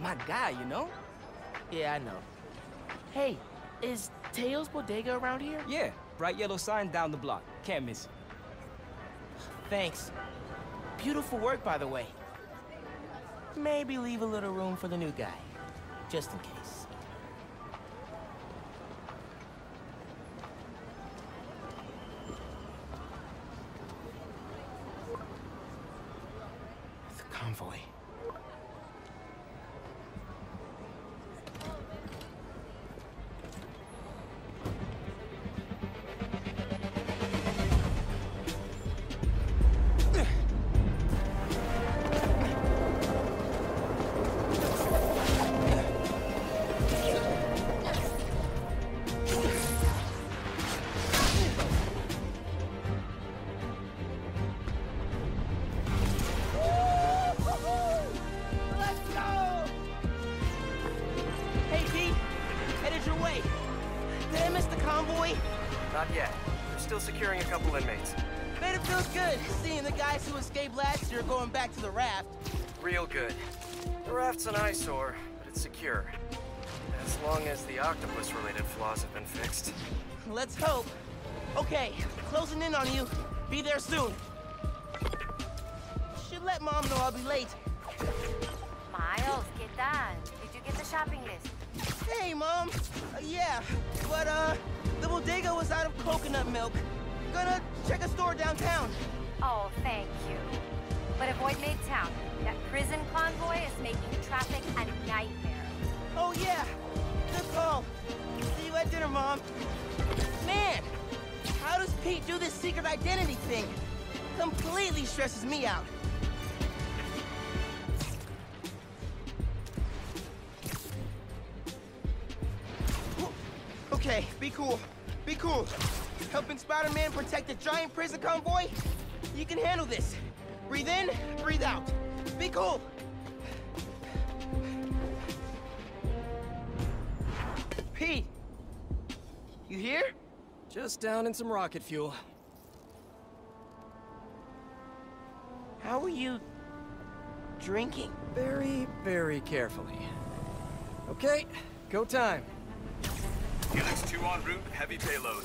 my guy, you know? Yeah, I know. Hey, is Teo's Bodega around here? Yeah, bright yellow sign down the block. Can't miss it. Thanks. Beautiful work, by the way. Maybe leave a little room for the new guy, just in case. The convoy. Securing a couple inmates. Made it feels good seeing the guys who escaped last year going back to the raft. Real good. The raft's an eyesore, but it's secure. As long as the octopus-related flaws have been fixed. Let's hope. Okay, closing in on you. Be there soon. Should let mom know I'll be late. Miles, get tal? Did you get the shopping list? Hey, mom. Uh, yeah, but uh, the bodega was out of coconut milk. Gonna check a store downtown. Oh, thank you. But avoid Midtown. That prison convoy is making traffic a nightmare. Oh yeah, good call. See you at dinner, mom. Man, how does Pete do this secret identity thing? Completely stresses me out. Okay, be cool. Be cool. Helping Spider-Man protect a giant prison convoy? You can handle this. Breathe in, breathe out. Be cool. Pete! You here? Just down in some rocket fuel. How are you... drinking? Very, very carefully. Okay, go time. Helix 2 en route, heavy payload.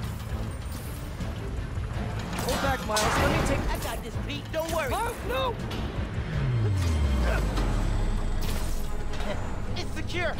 Back, Miles. Let me take. I got this, Pete. Don't worry. Miles, no! It's secure.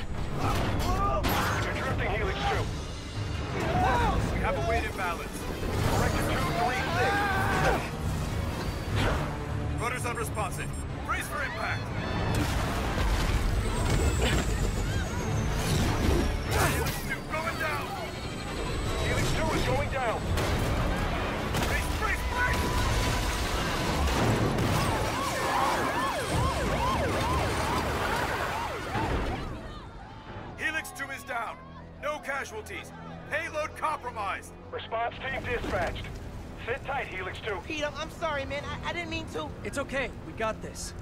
To. It's okay. We got this.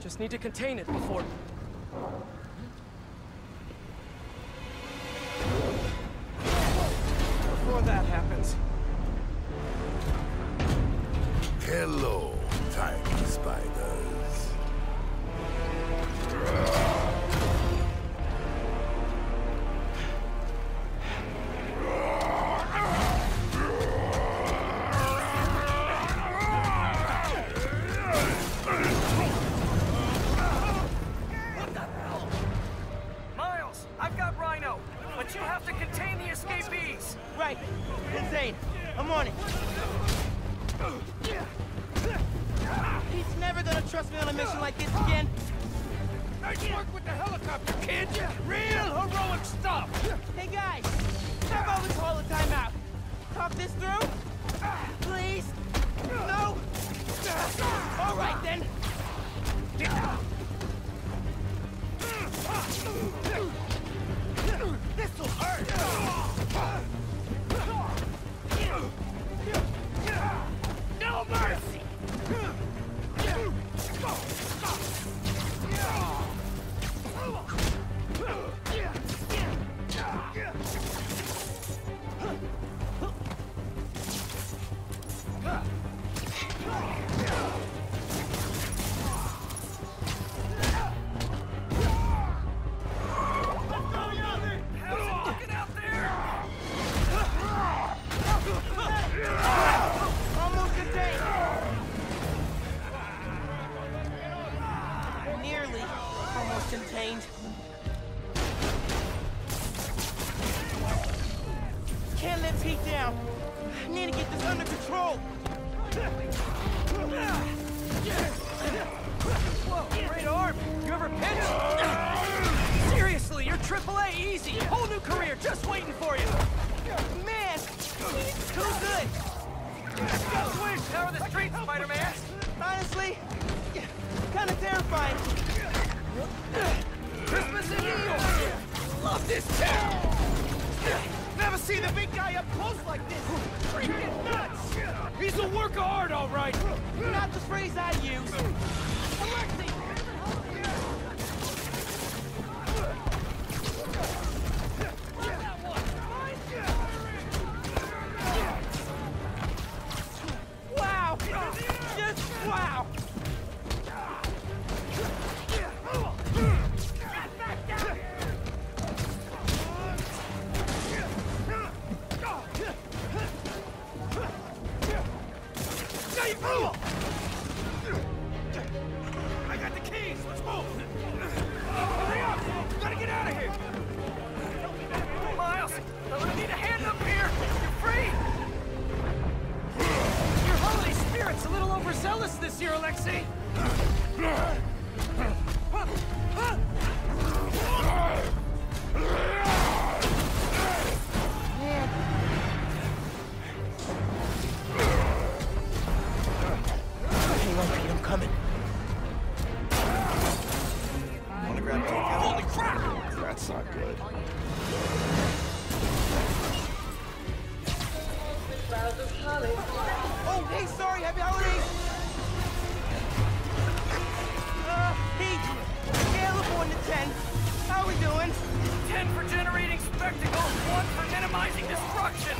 Just need to contain it before. Before that happens. Hello, tiny spiders. Easy. Whole new career just waiting for you. Man, he's too good. Just wish. How are the streets, Spider-Man? Honestly, kind of terrifying. Christmas in New York. Love this town. Never seen the big guy up close like this. Freaking nuts. He's a work of art, all right. Not the phrase I use. I got the keys! Let's move! Hurry up! Gotta get out of here! Miles, I'm gonna need a hand up here. You're free. Your holiday spirit's a little overzealous this year, Alexei. Coming. Wanna grab takeout? Holy crap! That's not good. Oh, hey, sorry, happy holidays! Uh, Pete, scale of 1 to 10. How we doing? Ten for generating spectacle, one for minimizing destruction.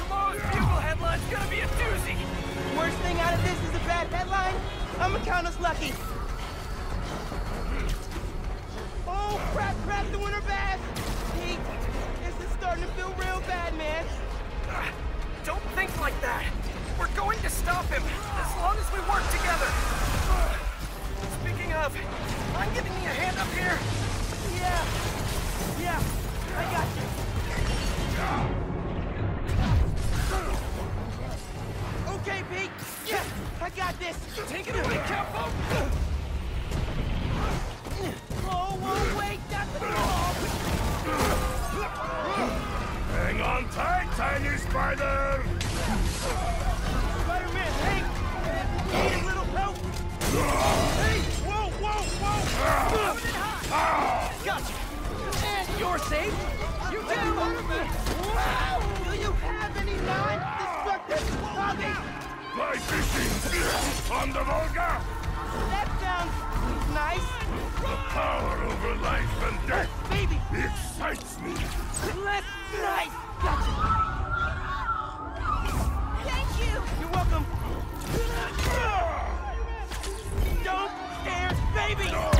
Tomorrow's bugle headline's gonna be a doozy. Worst thing out of this is a bad headline. I'ma count us lucky. Oh, crap, crap, the winter bath! Pete, this is starting to feel real bad, man. Don't think like that. We're going to stop him, as long as we work together. Speaking of, mind giving me a hand up here? Yeah, yeah, I got you. Okay, Pete. Yeah, I got this. Take it away, Capo! Whoa, whoa, wait, that's the. Hang on tight, tiny spider! Spider-Man, hey, need a little help? Hey, whoa, whoa, whoa. Coming in hot. Gotcha! And you're safe! You too! Wow! Do you have any hobbies? Fly fishing! On the Volga! That sounds nice. The power over life and death Baby, It excites me! less nice. Gotcha. Thank you. You're welcome. Don't scare baby.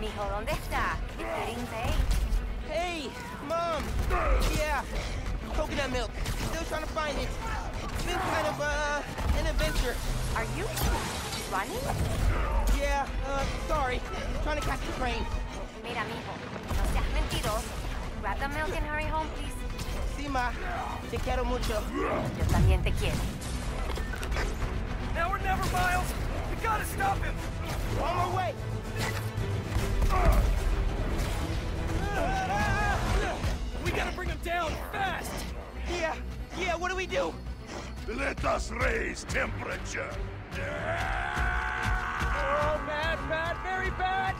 Mijo, ¿dónde está? It's getting late. Hey, Mom! Yeah, coconut milk. Still trying to find it. It's been kind of, uh, an adventure. Are you running? Yeah, uh, sorry. Trying to catch the train. Mira, mijo, no seas mentiroso. Grab the milk and hurry home, please. Sí, ma. Te quiero mucho. Yo también te quiero. Now or never, Miles! We gotta stop him! On my way! We gotta bring him down, fast! Yeah, yeah, what do we do? Let us raise temperature! Oh, bad, bad, very bad!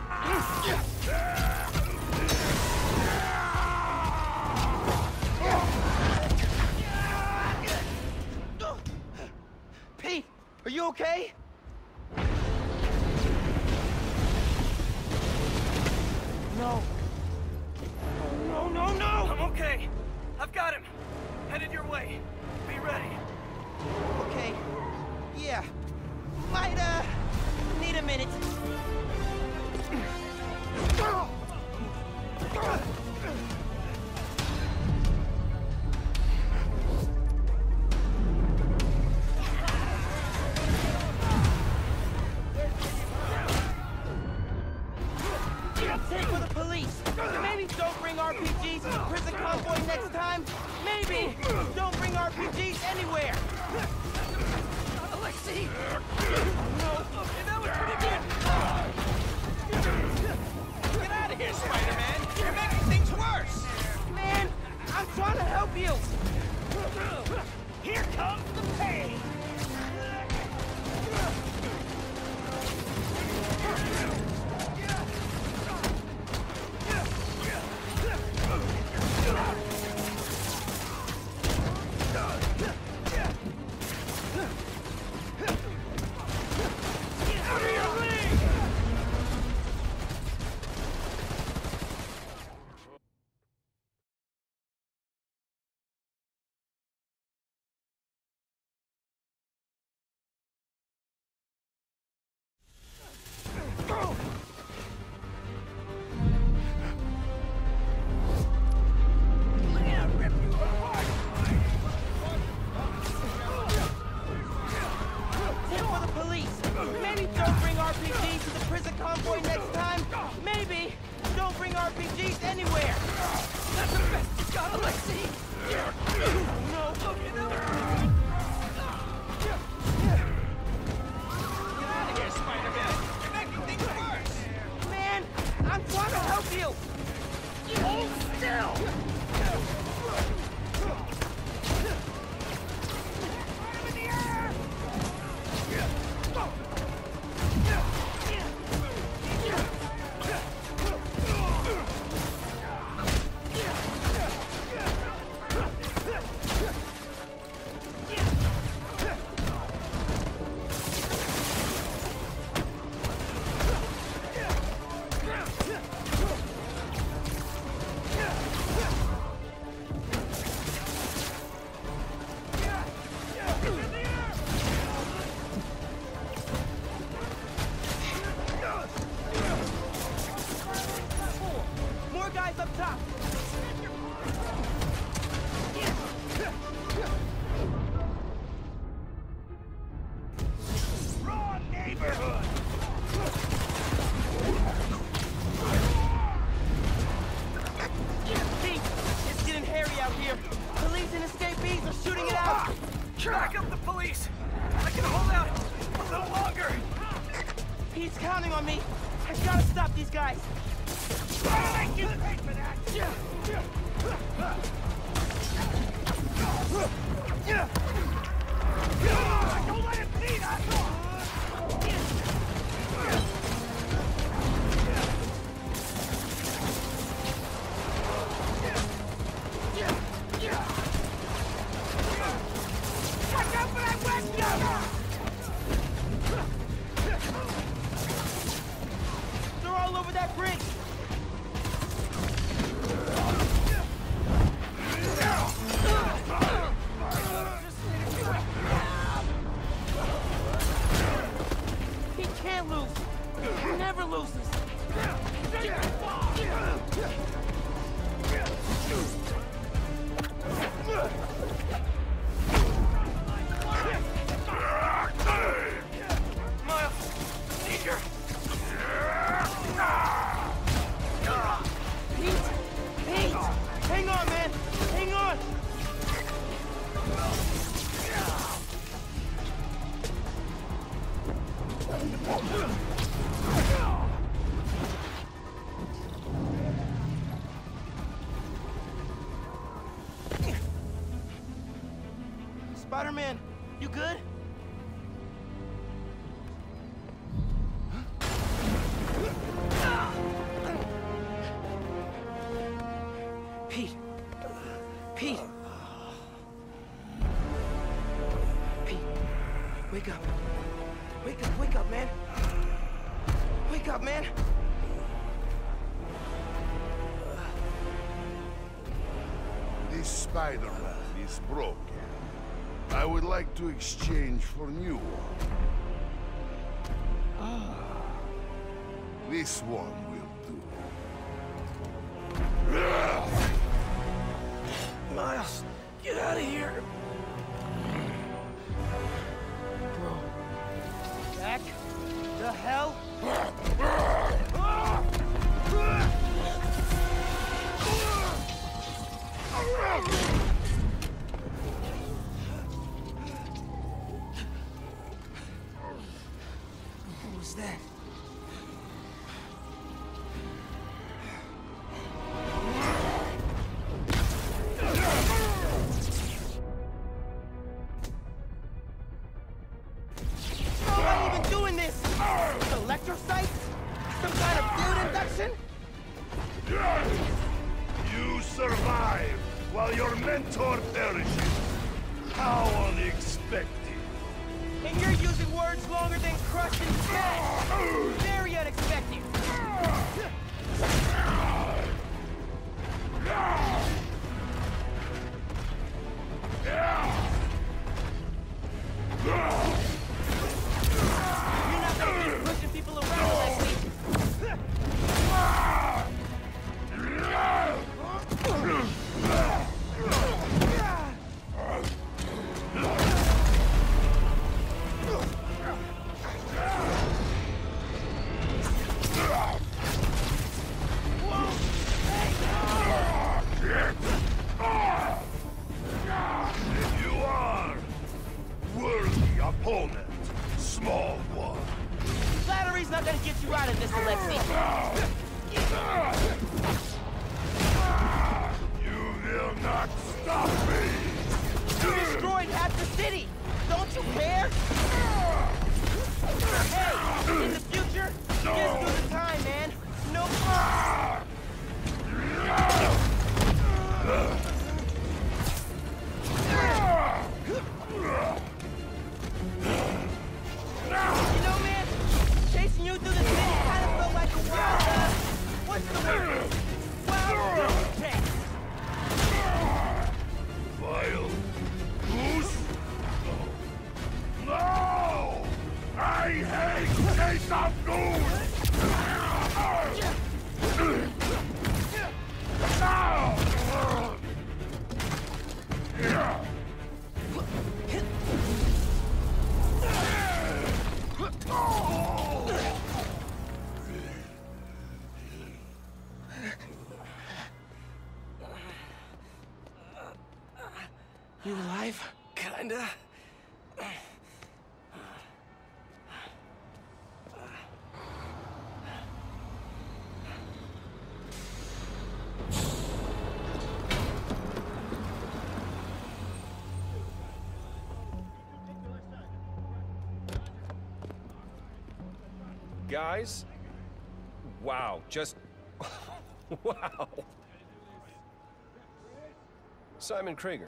Pete, are you okay? No. No, no, no! I'm okay. I've got him. Headed your way. Be ready. Okay. Yeah. Might, uh, need a minute. Here comes the pain! Spider-Man is broken. I would like to exchange for new one. Ah. This one will do. Miles, get out of here. Bro. Back the hell words longer than crushed and You alive? Kinda. Guys? Wow, just... wow. Simon Krieger,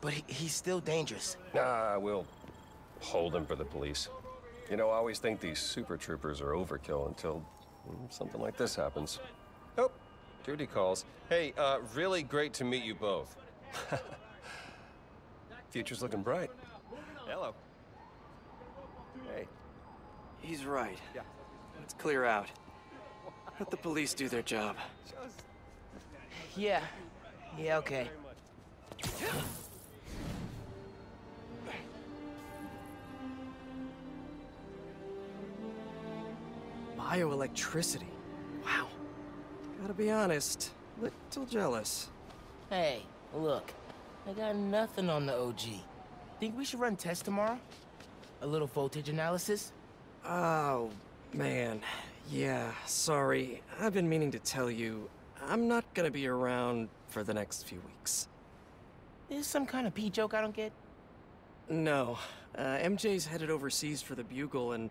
But he, he's still dangerous. Nah, we'll hold him for the police. You know, I always think these super troopers are overkill until mm, something like this happens. Oh, duty calls. Hey, uh, really great to meet you both. Future's looking bright. Hello. Hey. He's right. Yeah. Let's clear out. Let the police do their job. Yeah. Yeah, okay. Bioelectricity. Wow. Gotta be honest, little jealous. Hey, look. I got nothing on the OG. Think we should run tests tomorrow? A little voltage analysis? Oh, man. Yeah, sorry. I've been meaning to tell you, I'm not gonna be around for the next few weeks. Is some kind of pee joke I don't get? No. Uh, MJ's headed overseas for the Bugle and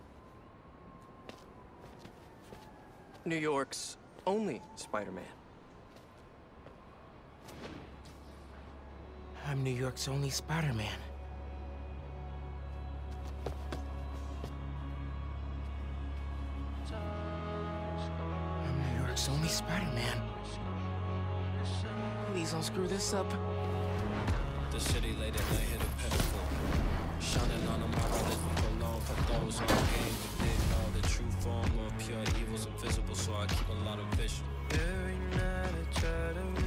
New York's only Spider-Man. I'm New York's only Spider-Man. I'm New York's only Spider-Man. Please don't screw this up. The city late at night hit a pinnacle. Shining on them, my brothers we for those on game. Invisible, so I keep a lot of vision. Every night I try to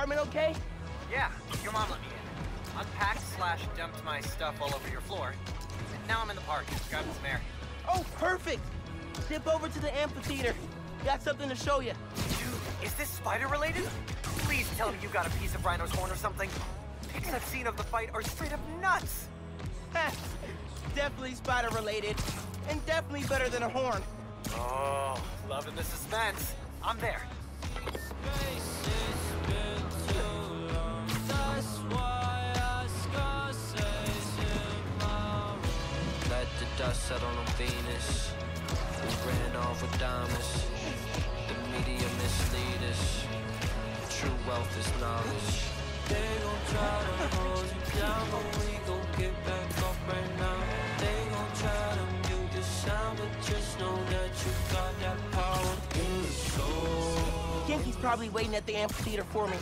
apartment okay? Yeah, your mom let me in. Unpacked slash dumped my stuff all over your floor. And now I'm in the park, grabbing some air. Oh, perfect! Dip over to the amphitheater. Got something to show you. Dude, is this spider related? Please tell me you got a piece of Rhino's horn or something. Pics I've seen of the fight are straight up nuts. definitely spider related. And definitely better than a horn. Oh, loving the suspense. I'm there. Let the dust settle on Venus. We ran off with diamonds. The media mislead us. True wealth is knowledge. They gon' try to hold you down, but we gon' get back up right now. They gon' try to mute the sound, but just know that you got that power in the soul. Ganke's probably waiting at the amphitheater for me.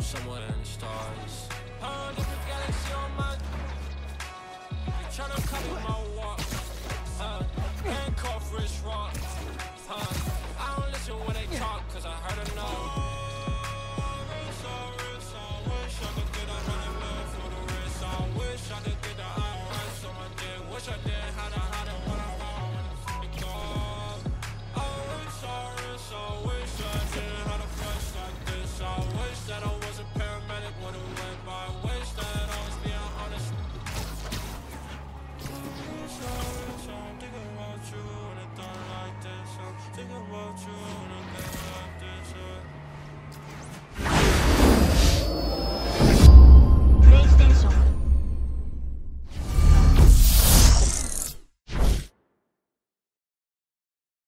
Somewhere in the stars. The galaxy. You're trying to cover my walk. Uh, handcuff wrist rock. Uh, I don't listen when they talk, cause I heard enough. Oh, I Wish I could get the IRS on my dick, wish I did what you